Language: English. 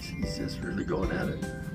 He's just really going at it.